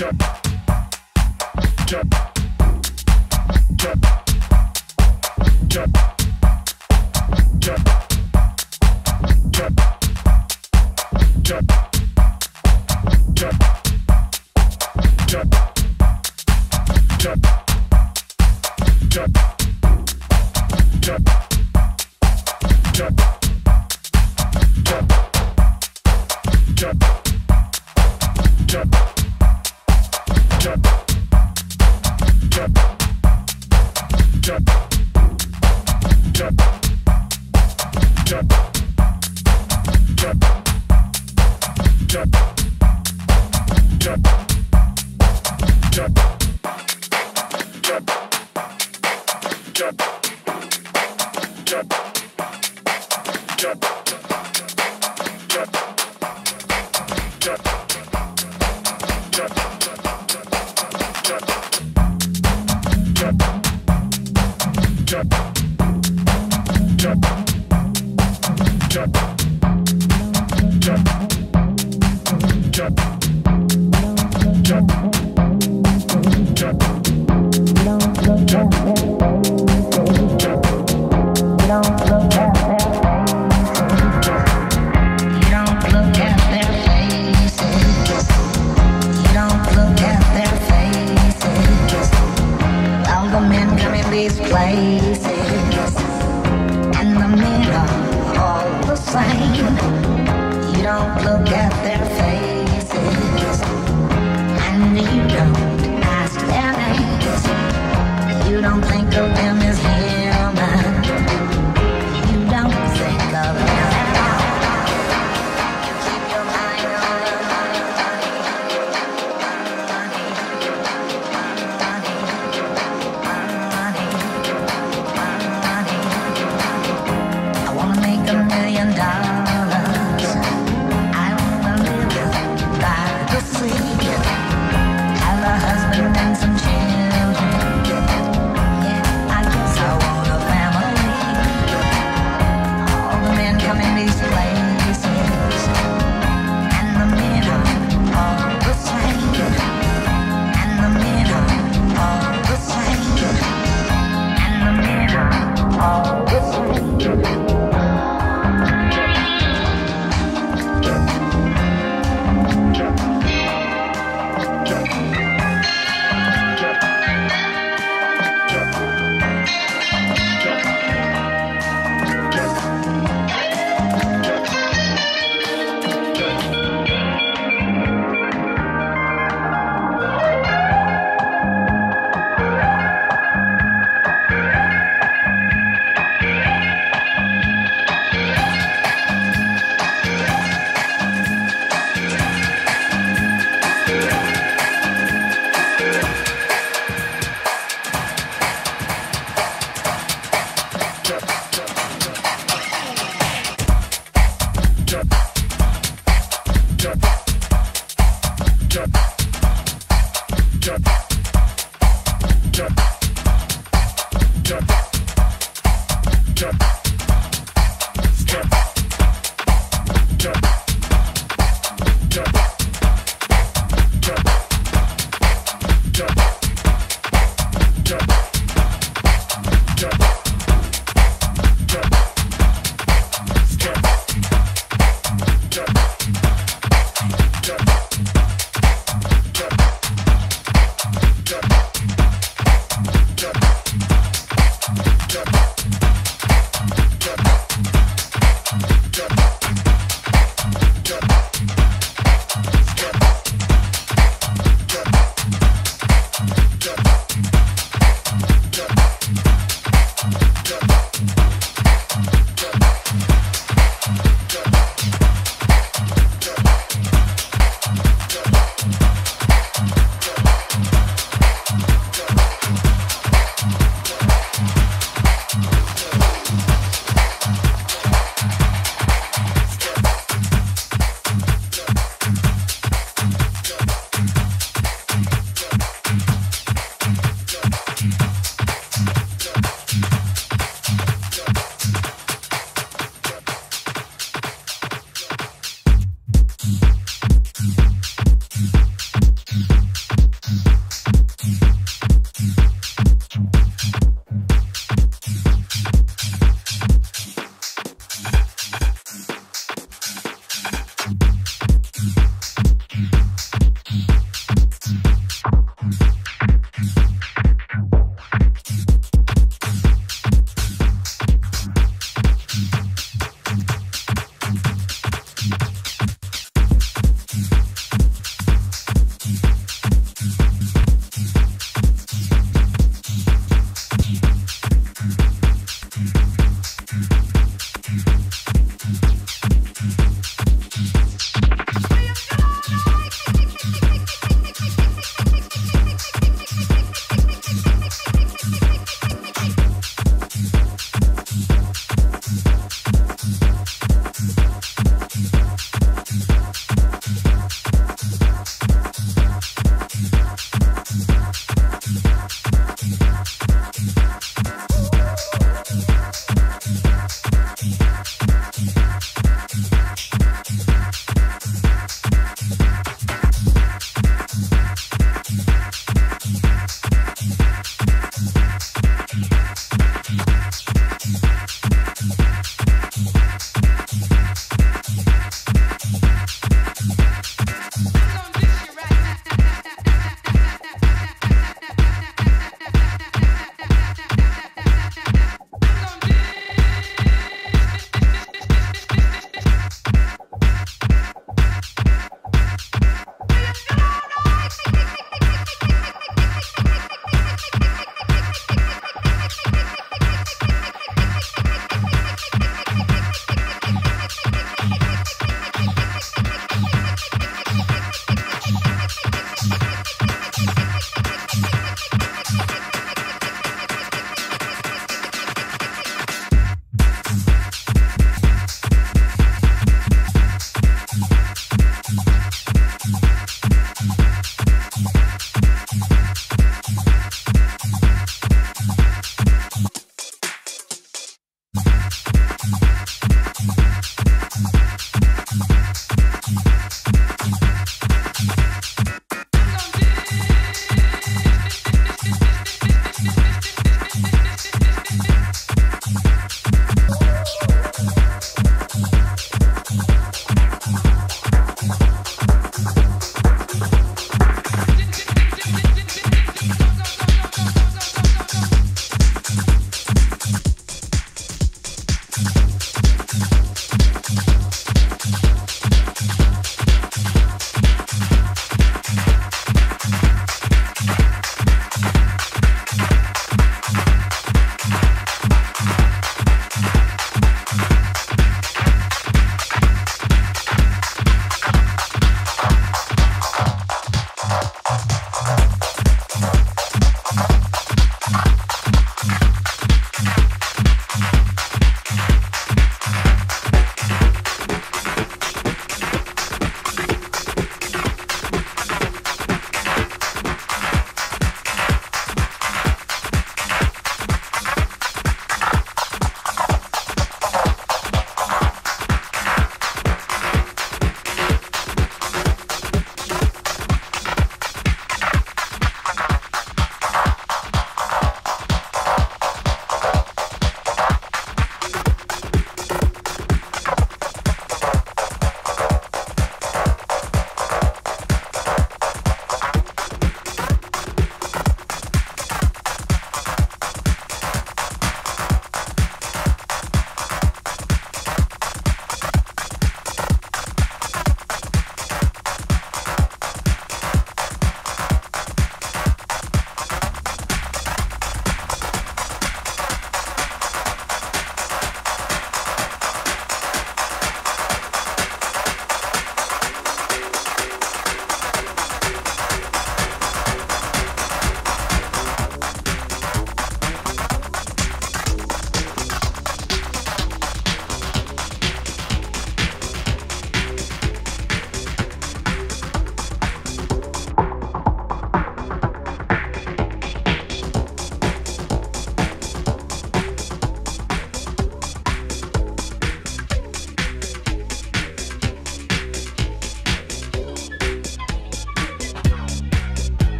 I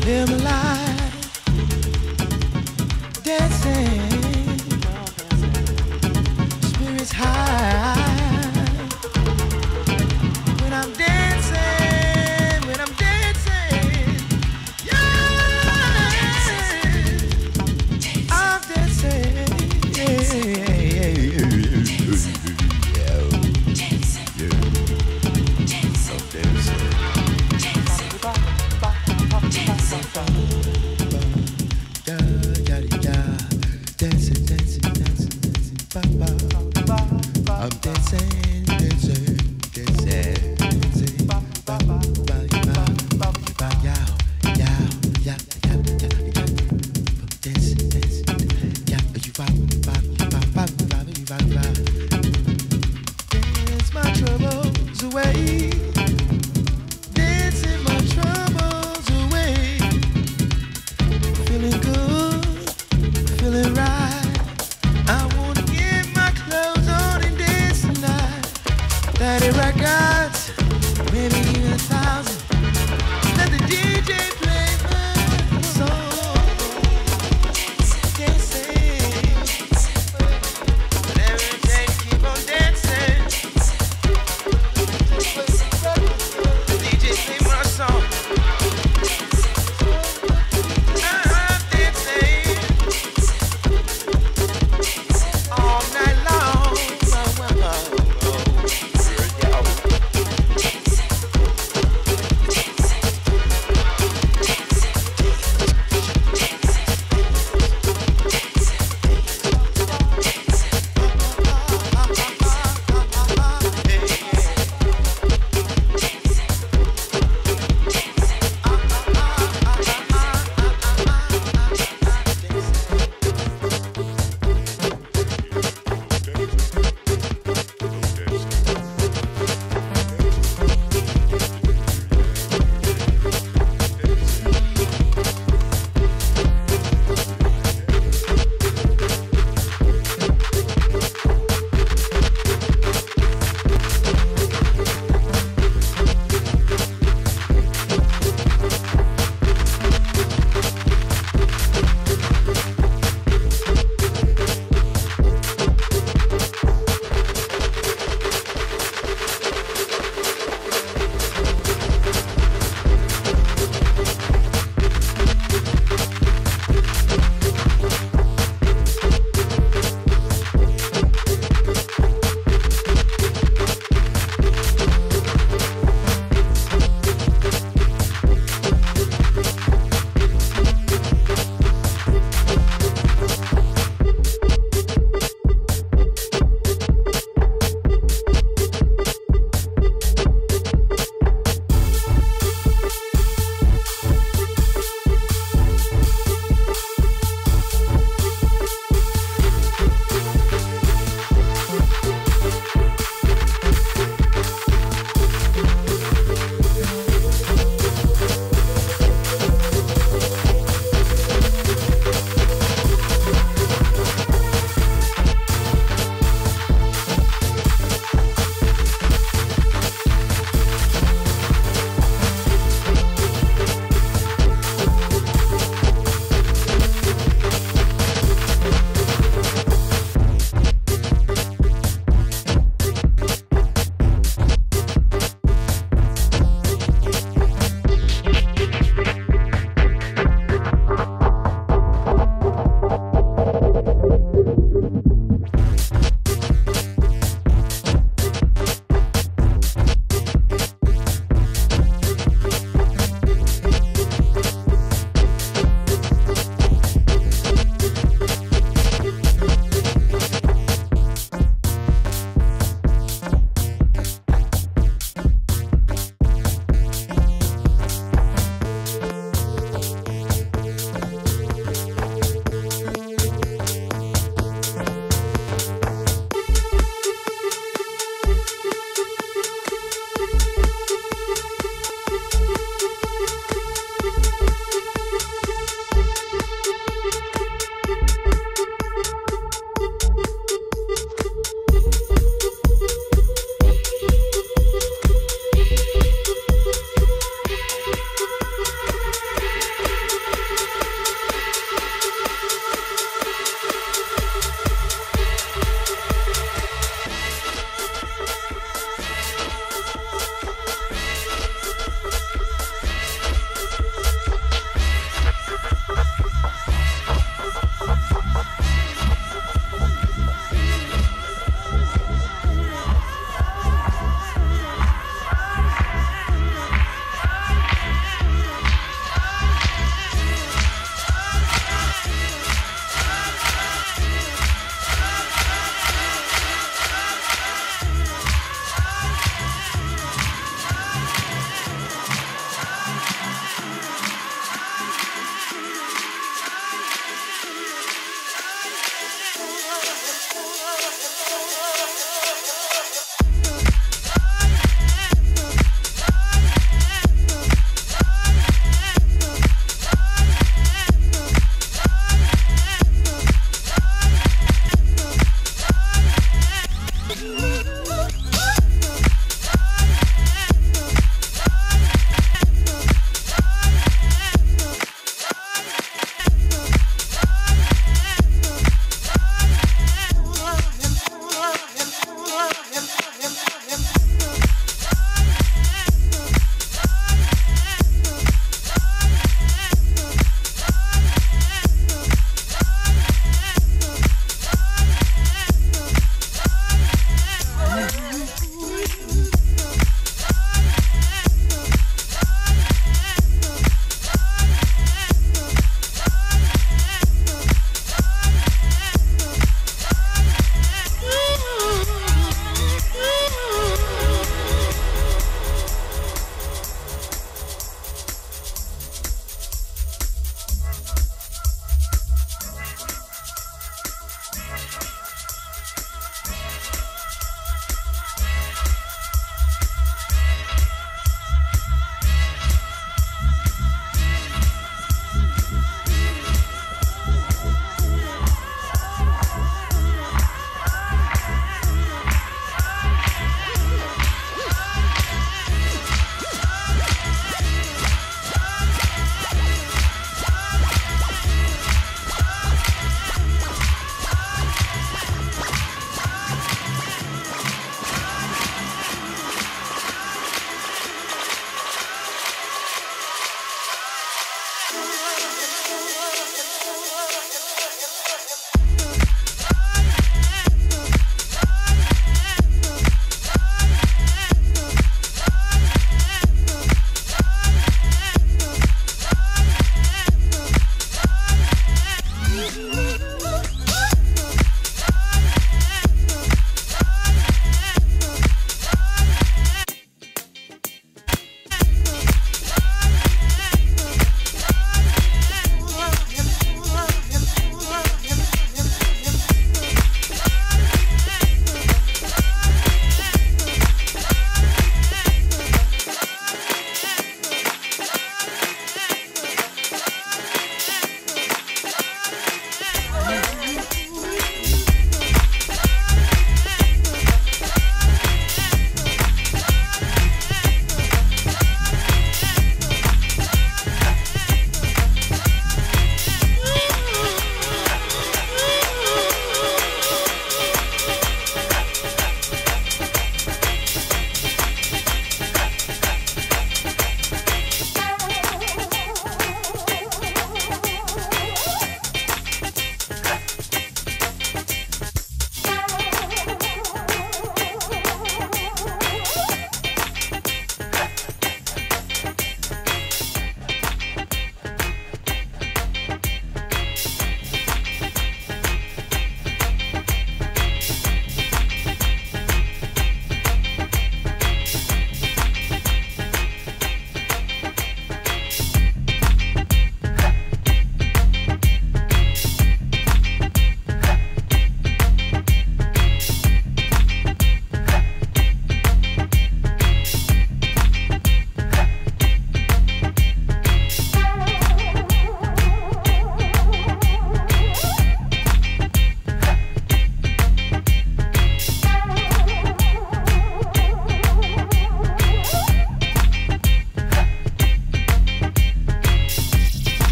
them alive.